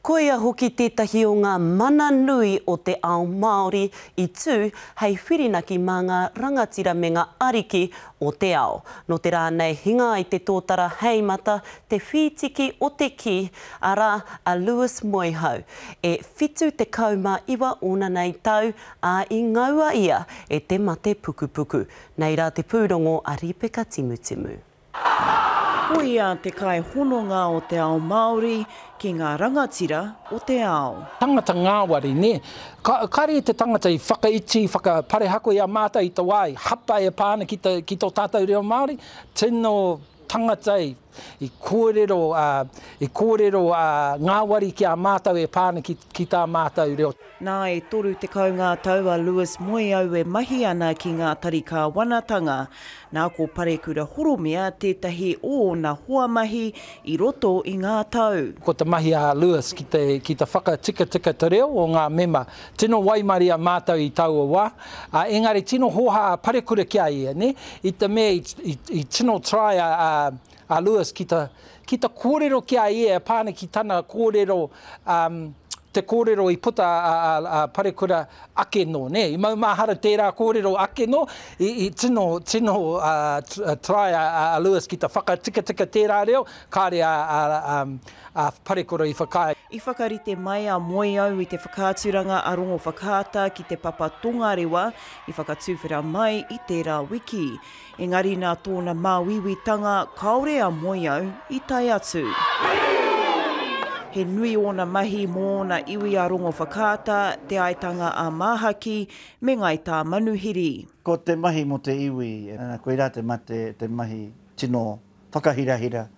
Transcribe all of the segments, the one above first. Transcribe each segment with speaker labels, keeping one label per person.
Speaker 1: Koia hoki tētahi o ngā mana nui o te ao Māori i tū hei whirinaki mā ngā rangatira me ngā ariki o te ao. Nō te rā nei hinga ai te tōtara hei mata te whītiki o te kī, arā, a Lewis Moihau. E whitu tekau mā iwa ōna nei tau, ā, i ngaua ia e te mate pukupuku. Nei rā te pūrongo a Rīpeka Timutimu.
Speaker 2: Ko ia te kaihononga o te ao Māori ki ngā rangatira o te ao.
Speaker 3: Tangata ngāwari, nē? Kāre i te tangata i whakaiti, i whakaparehako i a mātou i te wā i hapa e pā ana ki tō tātou reo Māori, tino tangata i kōrero ngāwari ki a mātou e pā ana ki tā mātou reo.
Speaker 2: Nā e 30 ngā tau a Lewis Moeau e mahi ana ki ngā tari kāwanatanga, nā ko Parekura Horomia tētahi o ōna hoa mahi i roto i ngā tau.
Speaker 3: Ko te mahi a Lewis ki te ki te whakatikatika te reo o ngā mema. Tino waimaria mātou i taua wā, ā, engari tino hōhā a Parekura ki a ia, nē? I te mea i tino try a A Lewis, ki ta, ki ta korero ki a ia e pa ana ki tana korero, um, te korero i puta a, a, a Parekura ake no, ne, i maumahara tera korero ake no, i, i tino, tino, uh, try a, a Lewis ki ta whakatikatika tera reo, kare a, a, a, um, a Parekura i whakaae.
Speaker 2: I whakarite mai a Moeau i te whakaaturanga a Rongowhakaata ki te papa tongarewa i whakatuwhera mai i tera wiki. Engari nā tōna māuiuitanga kāore a Moeau i tae atu. He nui ōna mahi mō ōna iwi a Rongowhakaata, Te Aitanga-a-Māhaki me Ngāi Tāmanuhiri.
Speaker 4: Ko te mahi mō te iwi, koirā te mate, te mahi tino whakahirahira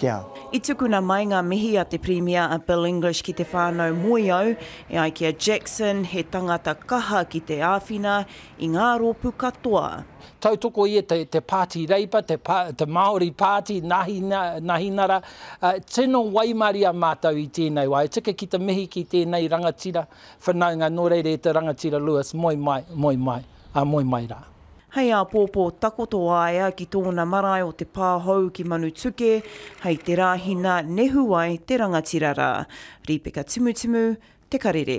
Speaker 4: ki a.
Speaker 2: I tukuna mai ngā mihi a te Pirimia a Bill English ki te whānau Moeau, e ai ki a Jackson, he tangata kaha ki te āwhina i ngā rōpū katoa.
Speaker 3: Tautoko ia te Pāti Reipa, te Māori Pāti, Nahinara, tino waimaria mātou i tēnei wā. E tika ki te mihi ki tēnei rangatira, whanaunga, nō reira e te rangatira Lewis, moe mai, moe mai, moe mai rā.
Speaker 2: Hei āpōpō takoto a ia ki tōna marae o Te Pā Hou ki Manutuke, hei te rāhina nehu ai te rangatira rā. Rīpeka Timutimu, Te Karere.